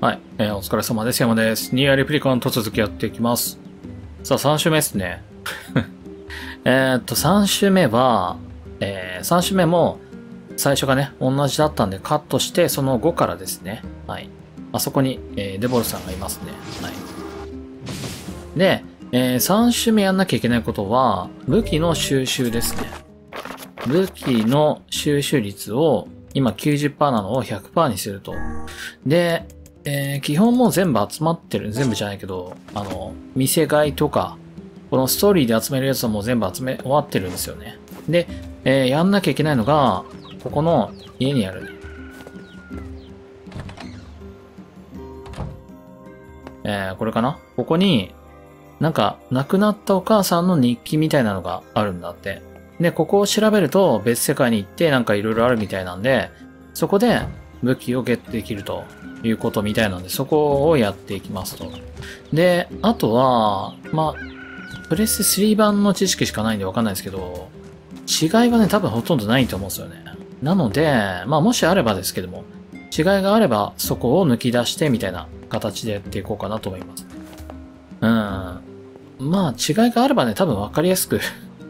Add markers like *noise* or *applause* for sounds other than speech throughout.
はい、えーお疲れ様です。山です。ニーアレプリカンと続きやっていきます。さあ、3週目ですね。*laughs* えっと、3週目は、えー、3週目も、最初がね、同じだったんでカットして、その後からですね。はい。あそこに、えーデボルさんがいますね。はい。で、え3週目やんなきゃいけないことは、武器の収集ですね。武器の収集率を、今90%なのを100%にすると。で、えー基本もう全部集まってる。全部じゃないけど、あの、店買いとか、このストーリーで集めるやつはもう全部集め終わってるんですよね。で、えーやんなきゃいけないのが、ここの家にあるね。えーこれかな？ここに、なんか、亡くなったお母さんの日記みたいなのがあるんだって。で、ここを調べると別世界に行ってなんかいろいろあるみたいなんで、そこで武器をゲットできるということみたいなんで、そこをやっていきますと。で、あとは、まあ、プレス3版の知識しかないんでわかんないですけど、違いはね、多分ほとんどないと思うんですよね。なので、まあもしあればですけども、違いがあればそこを抜き出してみたいな形でやっていこうかなと思います。うん。まあ違いがあればね、多分わかりやすく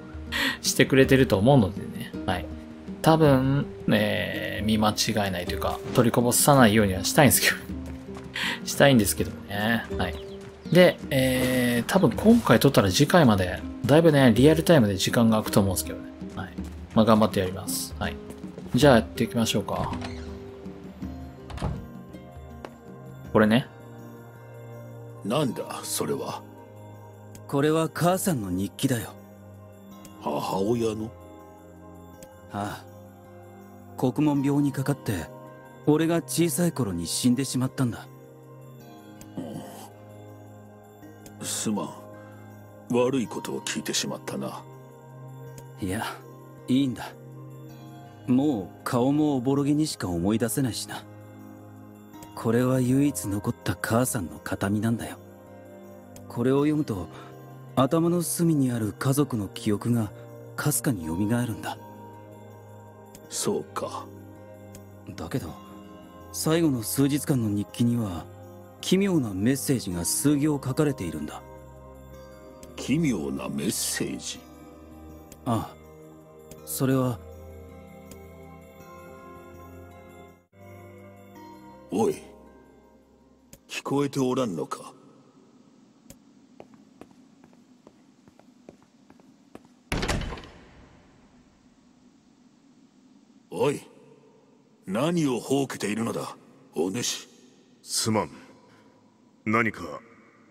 *laughs* してくれてると思うのでね。はい。多分、えー見間違えないというか、取りこぼさないようにはしたいんですけど、*laughs* したいんですけどもね。はい。で、えー、多分今回撮ったら次回まで、だいぶね、リアルタイムで時間が空くと思うんですけどね。はい。まあ頑張ってやります。はい。じゃあやっていきましょうか。これね。なんだそれはこれは母さんの日記だよ母親の？ああ。国門病にかかって俺が小さい頃に死んでしまったんだ。すまん。悪いことを聞いてしまったな。いやいいんだ。もう顔もおぼろげにしか思い出せないしな。これは唯一残った母さんの形見なんだよ。これを読むと頭の隅にある家族の記憶がかすかに蘇るんだそうか。だけど最後の数日間の日記には奇妙なメッセージが数行書かれているんだ。奇妙なメッセージ？ああ。それはおい聞こえておらんのか？おい何をほうけているのだお主。すまん。何か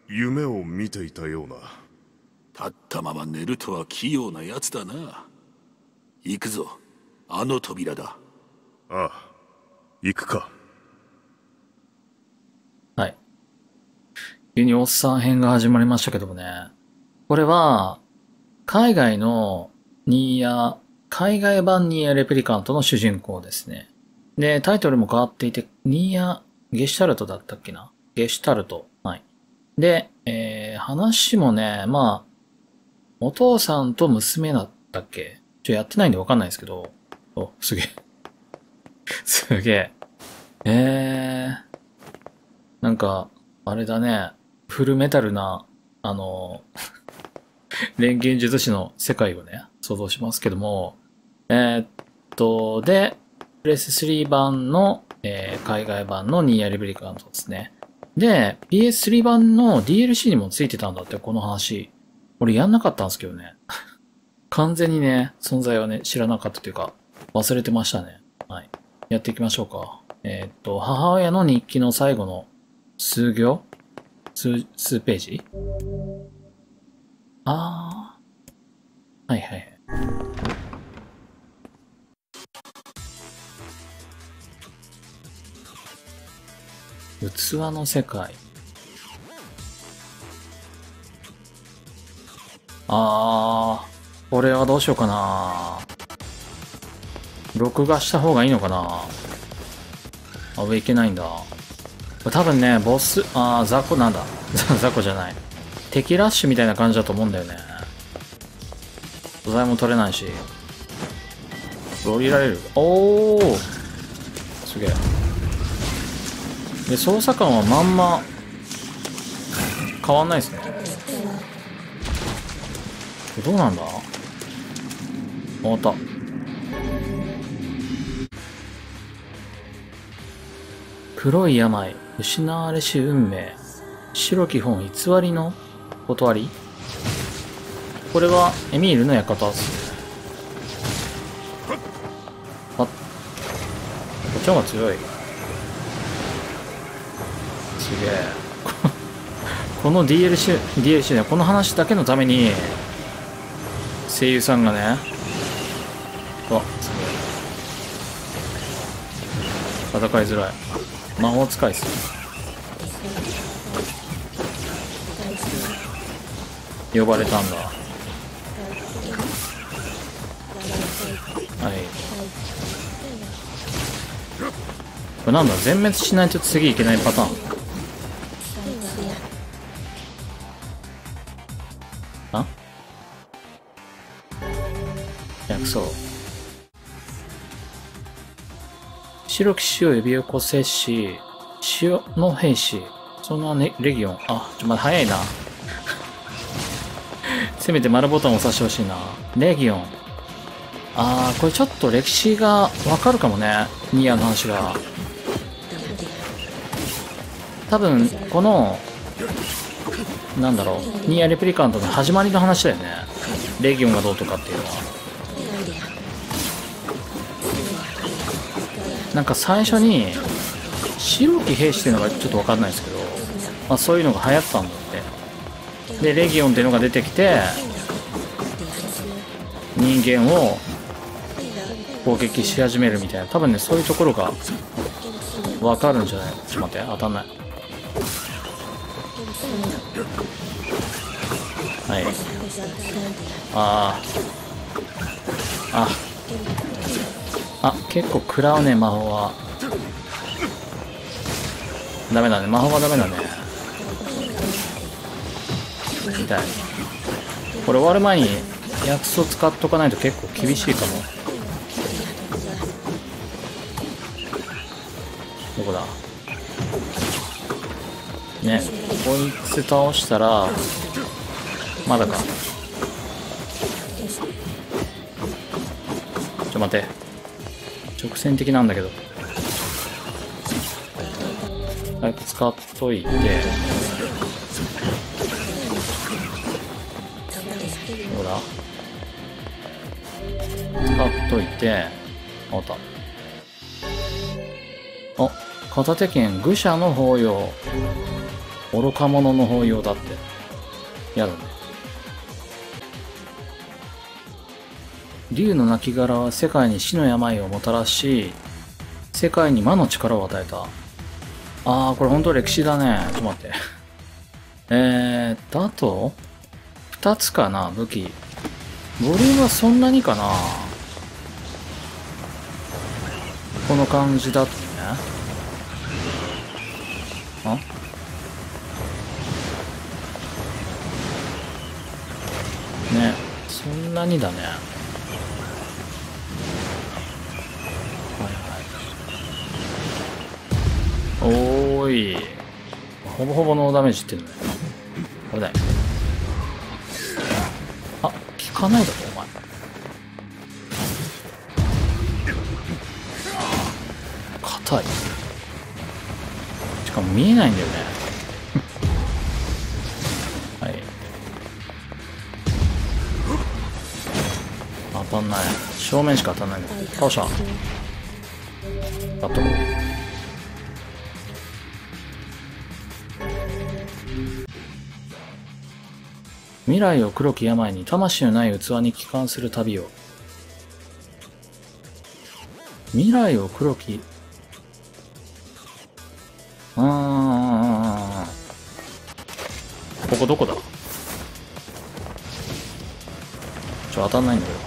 夢を見ていたような。立ったまま寝るとは器用なやつだな。行くぞあの扉だ。ああ行くか。はい。急におっさん編が始まりましたけどもね。これは、海外のニーヤ、海外版ニーヤレプリカントの主人公ですね。で、タイトルも変わっていて、ニーヤゲシュタルトだったっけな？ゲシュタルト。はい。で、えー、話もね、まあ、お父さんと娘だったっけ？ちょ、やってないんでわかんないですけど。お、すげえ。*laughs* すげえ。えー。なんか、あれだね、フルメタルな、あの、*laughs* 錬金術師の世界をね、想像しますけども、えーっと、で、プレス3版の、えー海外版のニーヤリブリカントですね。で、PS3 版の DLC にもついてたんだって、この話。俺やんなかったんですけどね。*laughs* 完全にね、存在はね、知らなかったというか、忘れてましたね。はい。やっていきましょうか。えーっと、母親の日記の最後の数行？数、数ページ？ああ。はいはいはい。器の世界。ああ、これはどうしようかな。録画した方がいいのかなあ、上いけないんだ。多分ね、ボス、あー、雑魚なんだ。*laughs* 雑魚じゃない。敵ラッシュみたいな感じだと思うんだよね。素材も取れないし。降りられる。おーすげえ。で、操作感はまんま変わんないですね。どうなんだ？終わった。黒い病、失われし運命、白き本偽りの断り？これはエミールの館ですね。あ、こっちの方が強い。すげえ。この DLC、DLC ね、この話だけのために、声優さんがね、あ、すごい。戦いづらい。魔法使いっすね。呼ばれたんだ。はい。これなんだ全滅しないと次いけないパターン白き死を呼び起こせし塩の兵士そんなねレギオン。あちょまだ早いな。*laughs* せめて丸ボタンを押させてほしいな。レギオン。あーこれちょっと歴史がわかるかもね。ニーヤの話が。多分このなんだろう。ニーヤレプリカントの始まりの話だよね。レギオンがどうとかっていうのは。なんか最初に白き兵士っていうのがちょっとわかんないですけど、まあ、そういうのが流行ったんだって。でレギオンっていうのが出てきて人間を攻撃し始めるみたいな。多分ねそういうところがわかるんじゃない？ちょっと待って当たんない。はい。ああああ結構食らうね魔法は。ダメだね魔法はダメだね。痛い。これ終わる前に薬草使っとかないと結構厳しいかも。どこだ？ねこいつ倒したらまだか。ちょ待って。直線的なんだけど。早く使っといて。どうだ使っといて。あった。あ片手剣愚者の法要。愚か者の法要だって。やだね竜の亡骸は世界に死の病をもたらし世界に魔の力を与えた。あーこれ本当歴史だね。ちょっと待って。*laughs* えーとあと2つかな武器。ボリュームはそんなにかな。この感じだとね。あ？ねそんなにだね。おーい。ほぼほぼノーダメージってんのね。危ない。あ効かないだろお前。硬い。しかも見えないんだよね。*laughs* はい。当たんない。正面しか当たんないんだ倒した。あと未来を黒き病に魂のない器に帰還する旅を。未来を黒き。うー。んここどこだ？ちょ当たんないんだけど。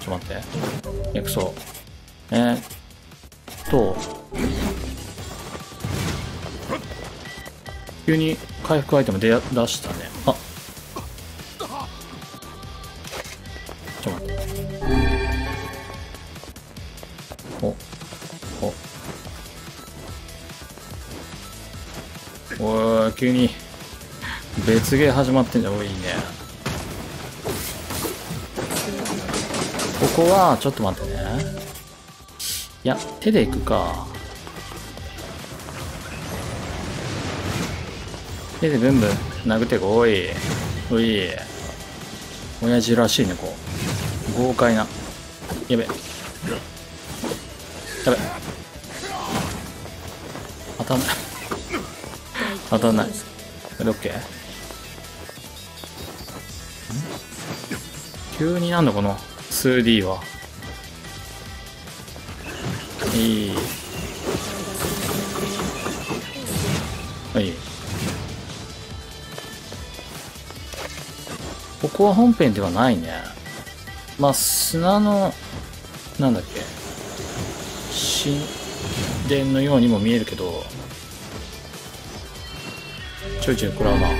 ちょっと待って。薬草えー、っと。急に回復アイテム出出したね。あ。ちょっと待って。お。お。おお急に別ゲー始まってんじゃん。おいいね。ここはちょっと待ってね。いや手で行くか。手でブンブン殴ってこい。おい。親父らしいねこう。豪快な。やべ。やべ。当たんない。当たんない。これ OK 急になんだこの 2D は。いい。はい。ここは本編ではないね。まあ砂のなんだっけ。神殿のようにも見えるけど。ちょいちょい食らうなはい。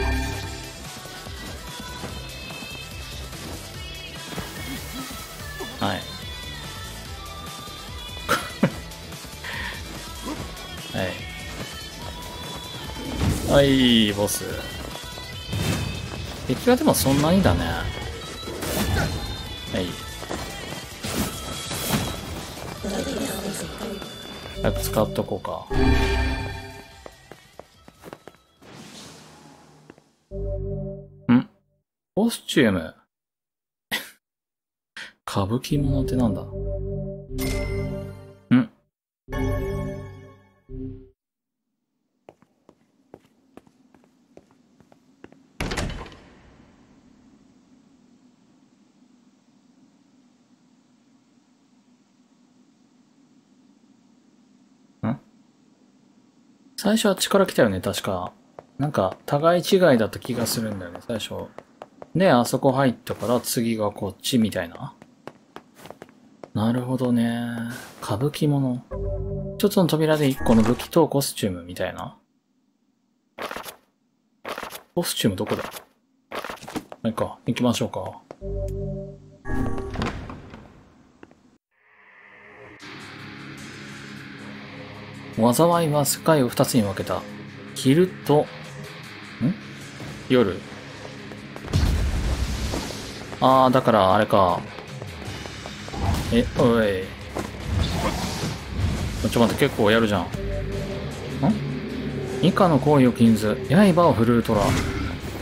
はい。はいボス。敵がでもそんなにだね。はい。早く使っとこうか。ん？コスチューム？*laughs* 歌舞伎物ってなんだ？最初あっちから来たよね、確か。なんか、互い違いだった気がするんだよね、最初。で、あそこ入ったから次がこっちみたいな。なるほどね。歌舞伎物。一つの扉で一個の武器とコスチュームみたいな。コスチュームどこだ？はいか、行きましょうか。災いは世界を二つに分けた。昼と、ん？夜。ああ、だからあれか。え、おい。ちょっと待って、結構やるじゃん。ん？以下の行為を禁ず、刃を振るうトラ。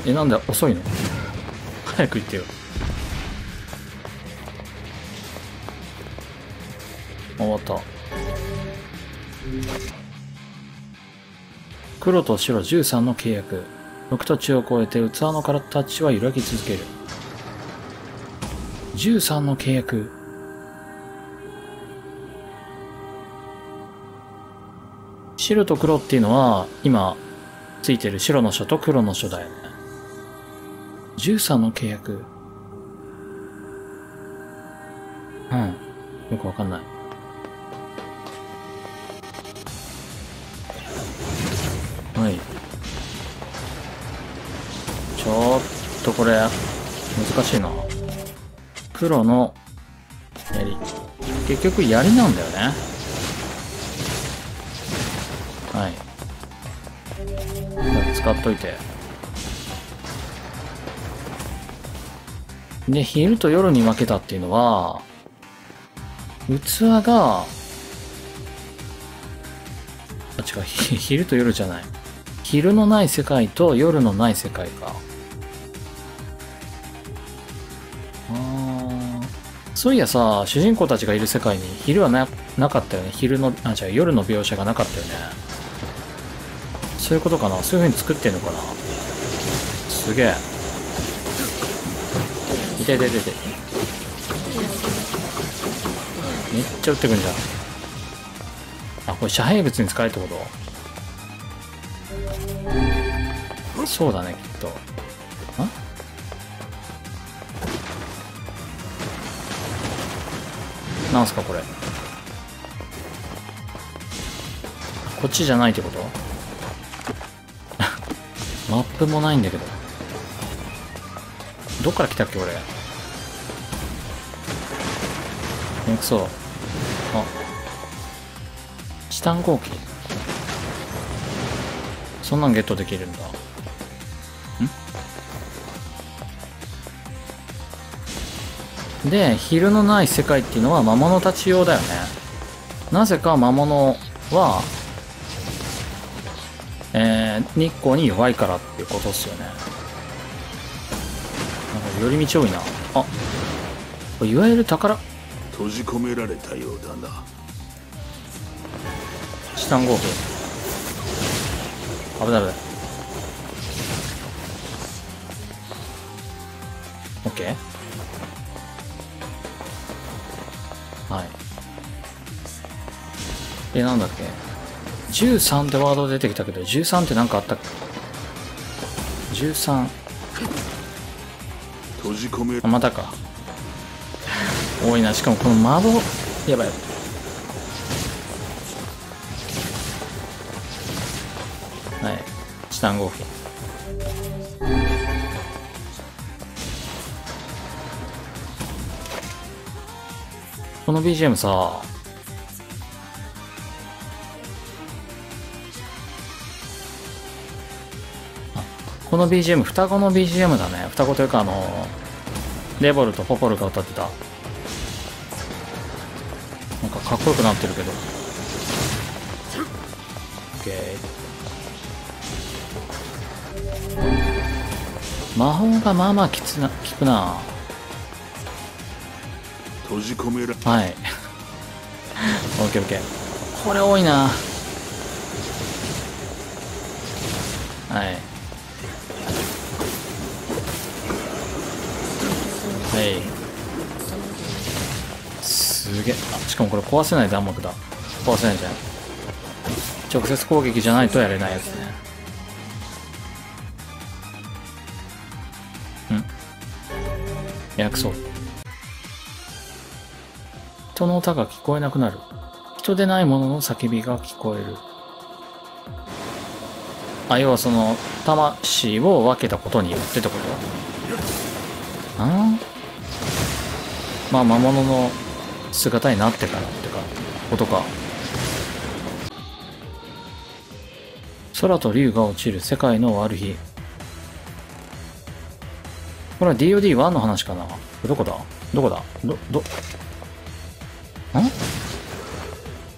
え、なんで遅いの？早く言ってよ。終わった。黒と白13の契約。6と地を超えて器の形は揺らぎ続ける。13の契約。白と黒っていうのは、今、ついてる白の書と黒の書だよね。13の契約。うん。よくわかんな。い。ちょっとこれ、難しいな。黒の槍。結局槍なんだよね。はい。使っといて。で、昼と夜に分けたっていうのは、器が、あ、違う、*laughs* 昼と夜じゃない。昼のない世界と夜のない世界か。そういやさ、主人公たちがいる世界に昼はななかったよね。昼の、あ、違う、夜の描写がなかったよね。そういうことかなそういう風に作ってんのかなすげえ。痛い痛い痛い痛い。めっちゃ撃ってくんじゃん。あ、これ遮蔽物に使えるってこと？そうだね、きっと。なんすか、これ。こっちじゃないってこと？*laughs* マップもないんだけど。どっから来たっけ、俺？えくそ。あ。チタン合金。そんなんゲットできるんだ。で、昼のない世界っていうのは魔物たち用だよね。なぜか魔物は、えー、日光に弱いからっていうことっすよね。なんか寄り道多いな。あ、これいわゆる宝、閉じ込められたようだなチタンゴーフ。危ない危ない。オッケーえ、なんだっけ ?13 ってワード出てきたけど、13ってなんかあったっけ ?13。閉じ込めあ、またか。多いな。しかもこの窓、やばい。はい。チタン合金。この BGM さ、この BGM、双子の BGM だね。双子というかあの、レボルとポポルが歌ってた。なんかかっこよくなってるけど。OK。魔法がまあまあきつな、効くな。閉じ込めらはい。OKOK。これ多いな。はい。はい。すげえ。あ、しかもこれ壊せない弾幕だ。壊せないじゃん。直接攻撃じゃないとやれないやつねう。ん薬草。人の歌が聞こえなくなる。人でないものの叫びが聞こえる。あ、要はその、魂を分けたことによってってこと？あん？まあ、魔物の姿になってからってか、ことか。空と竜が落ちる世界の終わる日。これは DOD1 の話かな。どこだ？どこだ？ど、ど、ん？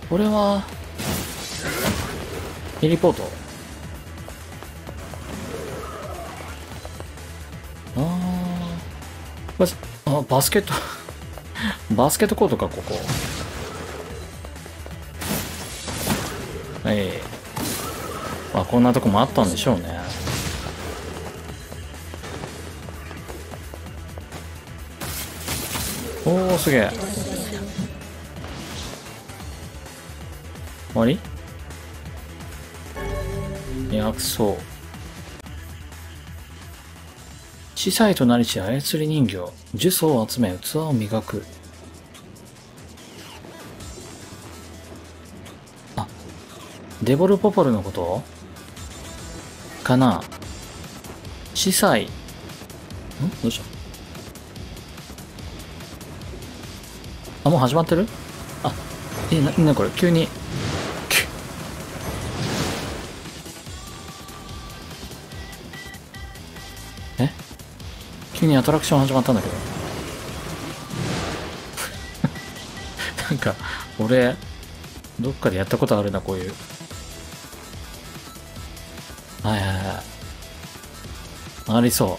これは、ヘリポート。ああ、バスケット、バスケットコートか、ここ。はい。まあ、こんなとこもあったんでしょうね。おー、すげえ。終わり？薬草。司祭となりし操り人形。呪詛を集め器を磨く。デボルポポルのこと？かな？司祭？ん？どうした？あ、もう始まってる？あ、え、な、な、これ、急に。*laughs* え？急にアトラクション始まったんだけど。*laughs* なんか、俺、どっかでやったことあるな、こういう。ありそ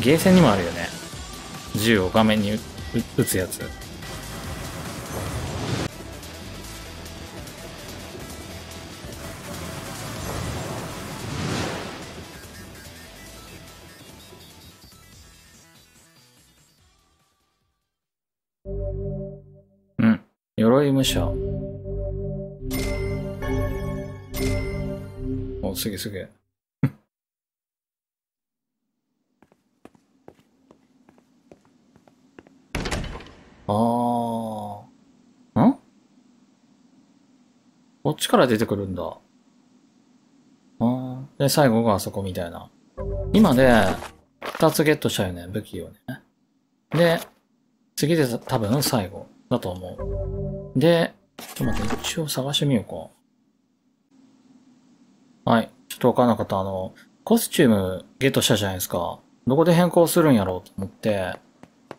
う。ゲーセンにもあるよね。銃を画面に撃つやつ。うん。鎧武者。すげえすげえ。ああ。ん？こっちから出てくるんだ。ああ。で、最後があそこみたいな。今で、二つゲットしたよね、武器をね。で、次で多分最後。だと思う。で、ちょっと待って、一応探してみようか。はい。ちょっとわからなかった。あの、コスチュームゲットしたじゃないですか。どこで変更するんやろうと思って。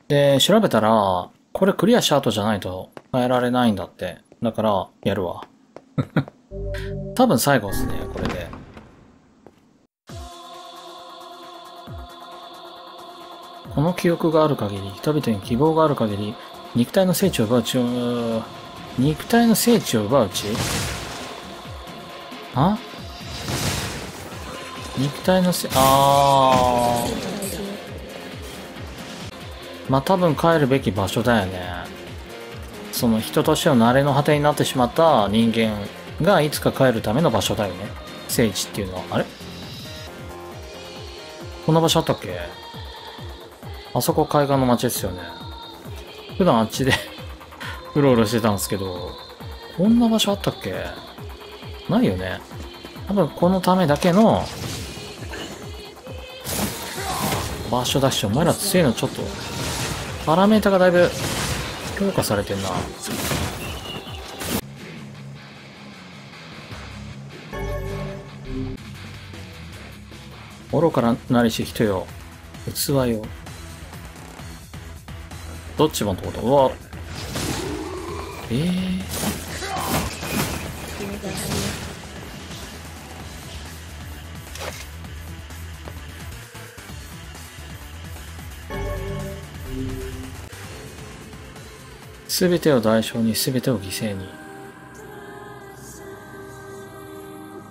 で、調べたら、これクリアした後じゃないと変えられないんだって。だから、やるわ。*laughs* 多分最後ですね、これで。この記憶がある限り、人々に希望がある限り、肉体の聖地を奪うちを、肉体の聖地を奪うちあ？肉体のせ、あー。まあ多分帰るべき場所だよね。その人としての慣れの果てになってしまった人間がいつか帰るための場所だよね。聖地っていうのは。あれ？こんな場所あったっけ？あそこ海岸の街ですよね。普段あっちで *laughs* うろうろしてたんですけど、こんな場所あったっけ？ないよね。多分このためだけの場所だし、お前ら強いのちょっと、パラメータがだいぶ強化されてんな。愚かななりし人よ。器よ。どっちもってことうわ。ええべてを代償に、すべてを犠牲に。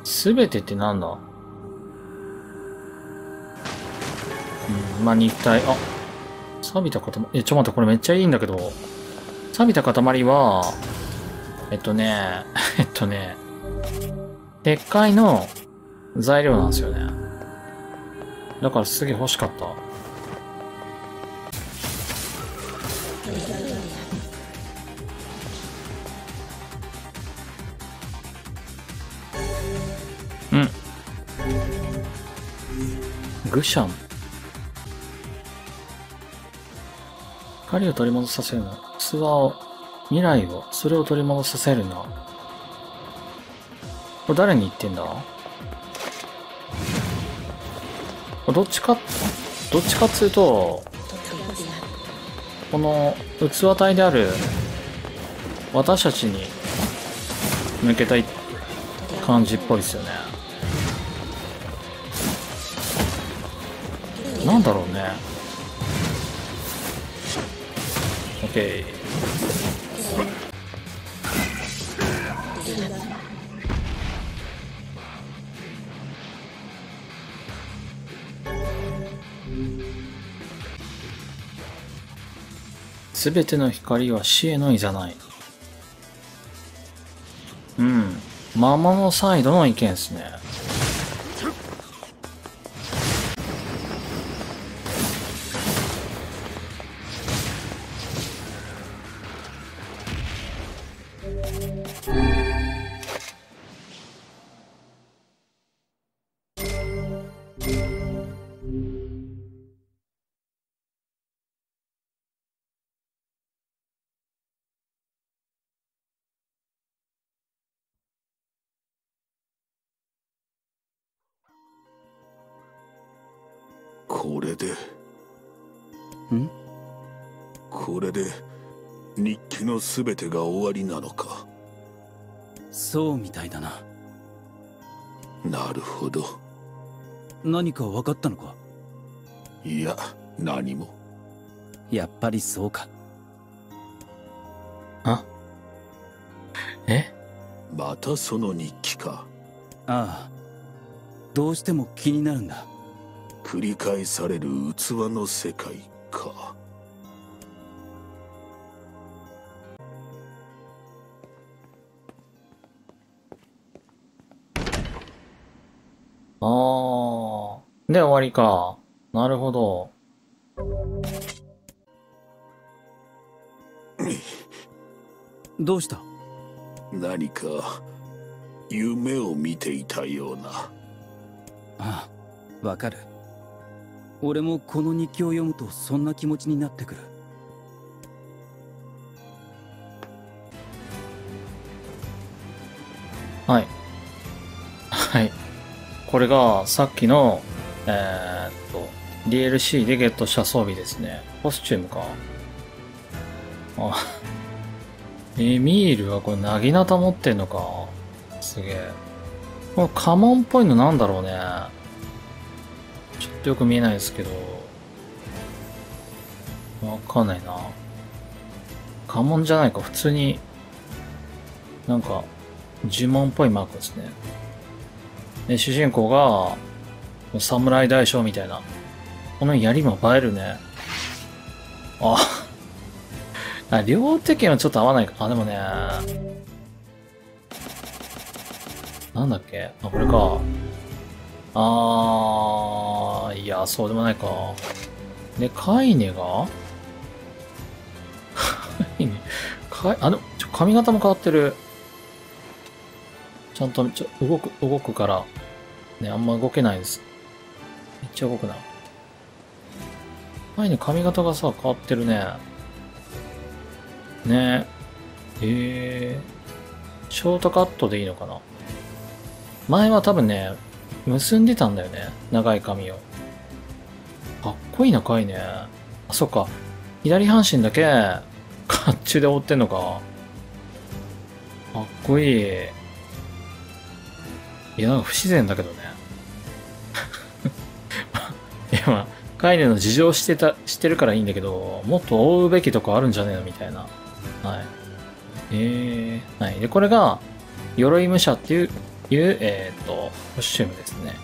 すべてってなんだ？うん、まあ、肉体、あ、錆びた塊、え、ちょ待って、これめっちゃいいんだけど、錆びた塊は、えっとね、*laughs* えっとね、鉄塊の材料なんですよね。だからすげえ欲しかった。うん。グシャン。光を取り戻させるの。器を、未来を、それを取り戻させるの。これ誰に言ってんだ？どっちか、どっちかっつうと、この器体である私たちに向けたい感じっぽいですよね。なんだろうね。OK。すべての光は死へのいざない。うん。魔物サイドの意見ですね。全てが終わりなのか。そうみたいだな。なるほど。何か分かったのか？いや何も。やっぱりそうか。あ？え？またその日記か。ああ。どうしても気になるんだ。繰り返される器の世界かあー。で、終わりか。なるほど。*coughs* どうした？何か、夢を見ていたような。ああ、わかる。俺もこの日記を読むとそんな気持ちになってくる。はい。これがさっきの、えー、っと、DLC でゲットした装備ですね。コスチュームか。あ、エミールはこれ、なぎなた持ってんのか。すげえ。この家紋っぽいのなんだろうね。ちょっとよく見えないですけど。わかんないな。家紋じゃないか、普通に、なんか、呪文っぽいマークですね。で、主人公が、侍大将みたいな。この槍も映えるね。あ、*laughs* あ、両手剣はちょっと合わないか。あ、でもね、なんだっけ？あ、これか。あー、いや、そうでもないか。で、カイネが？*laughs* カイネ、カイ、あ、でも、ちょ、髪型も変わってる。ちゃんと、ちょ、動く、動くから、ね、あんま動けないです。めっちゃ動くな。カイネ髪型がさ、変わってるね。ねえ。えー、ショートカットでいいのかな前は多分ね、結んでたんだよね。長い髪を。かっこいいな、かいね。あ、そっか。左半身だけ、甲冑で覆ってんのか。かっこいい。いや、なんか不自然だけどね。*laughs* いや、まあ、カイネの事情してた、してるからいいんだけど、もっと覆うべきとこあるんじゃねえのみたいな。はい。えー、はい。で、これが、鎧武者っていう、いう、えっ、と、コスチュームですね。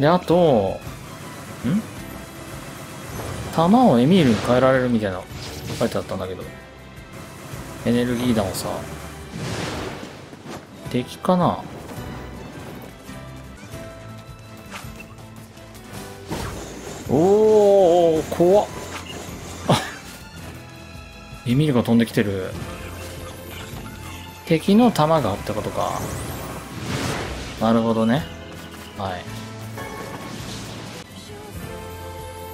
で、あと、ん？弾をエミールに変えられるみたいな書いてあったんだけど。エネルギー弾をさ、敵かな？おー、怖っ。*laughs* あエミルが飛んできてる。敵の弾があったことか。なるほどね。はい。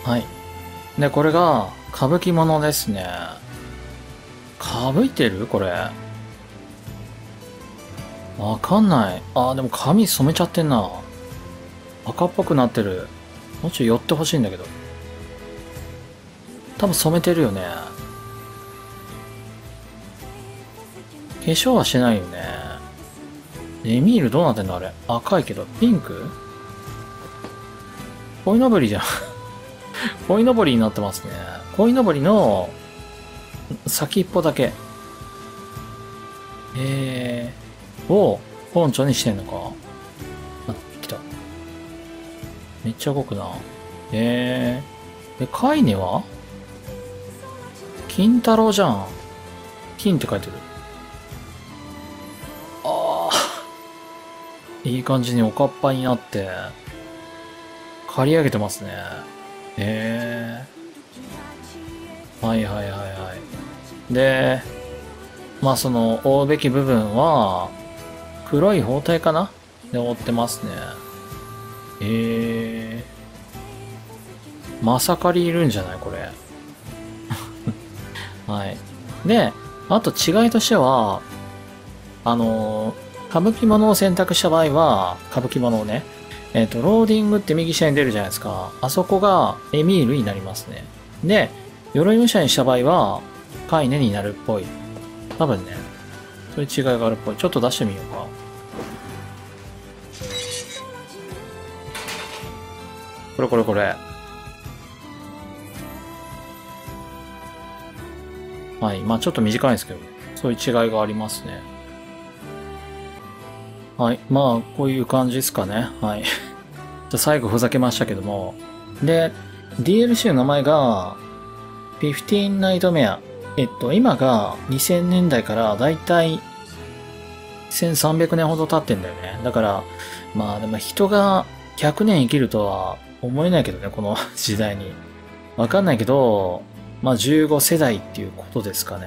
はい。で、これが、歌舞伎物ですね。歌舞いてる？これ。わかんない。あー、でも髪染めちゃってんな。赤っぽくなってる。もうちょい寄ってほしいんだけど。多分染めてるよね。化粧はしないよね。エミールどうなってんのあれ。赤いけど。ピンク？鯉のぼりじゃん。*laughs* 鯉のぼりになってますね。鯉のぼりの先っぽだけ。えー、をポンチョにしてんのか。めっちゃ動くな。えー、え、カイネは？金太郎じゃん。金って書いてる。ああ。いい感じにおかっぱになって、刈り上げてますね。へえ。はいはいはいはい。で、まあその、覆うべき部分は、黒い包帯かな？で覆ってますね。へえ。まさかりいるんじゃないこれ。*laughs* はい。で、あと違いとしては、あの歌舞伎物を選択した場合は、歌舞伎物をね、えっ、と、ローディングって右下に出るじゃないですか。あそこがエミールになりますね。で、鎧武者にした場合は、カイネになるっぽい。多分ね、そういう違いがあるっぽい。ちょっと出してみようか。これこれこれ。はい。まあちょっと短いんですけど、そういう違いがありますね。はい。まあ、こういう感じですかね。はい。*laughs* じゃ最後ふざけましたけども。で、DLC の名前が、15ナイトメア。えっと、今が2000年代からだいたい1300年ほど経ってんだよね。だから、まあでも人が100年生きるとは思えないけどね、この *laughs* 時代に。わかんないけど、まあ15世代っていうことですかね。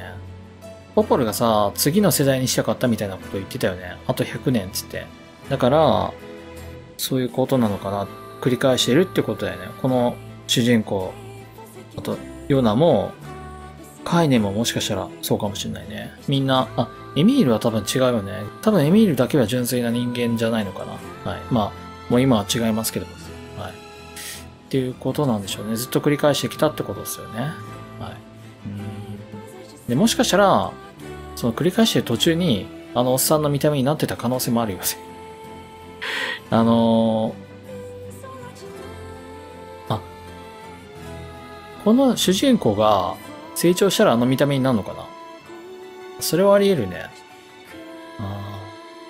ポポルがさ、次の世代にしたかったみたいなこと言ってたよね。あと100年つって。だから、そういうことなのかな。繰り返してるってことだよね。この主人公、あと、ヨナも、カイネももしかしたらそうかもしれないね。みんな、あ、エミールは多分違うよね。多分エミールだけは純粋な人間じゃないのかな。はい。まあ、もう今は違いますけど。はい。っていうことなんでしょうね。ずっと繰り返してきたってことですよね。はい。で、もしかしたら、その繰り返してる途中に、あのおっさんの見た目になってた可能性もあるよね。*laughs* あのーあ、この主人公が成長したらあの見た目になるのかな？それはあり得るね。あ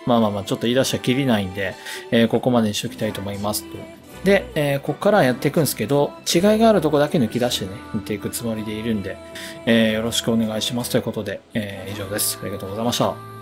まあまあまあ、ちょっと言い出したらきりないんで、えーここまでにしときたいと思いますと。で、えーここからやっていくんですけど、違いがあるとこだけ抜き出してね、見ていくつもりでいるんで、えーよろしくお願いしますということで、えー以上です。ありがとうございました。